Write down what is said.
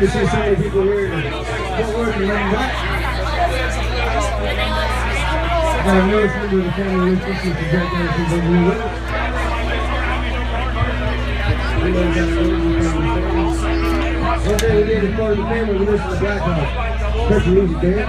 to see so many people here in Fort Worth and running. Got a newest member of the family with us, Mr. Jack Anderson, from New York. We know we got a the family. One day we did as part of the family, we listen to Black Country music, Dan.